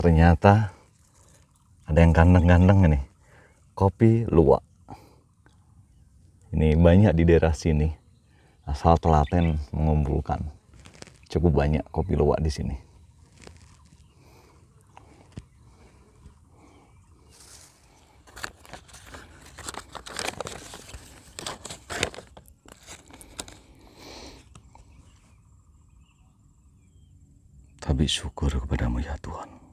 ternyata ada yang gandeng-gandeng ini. Kopi luwak. Ini banyak di daerah sini. Asal telaten mengumpulkan. Cukup banyak kopi luwak di sini. Tapi syukur kepadamu ya Tuhan.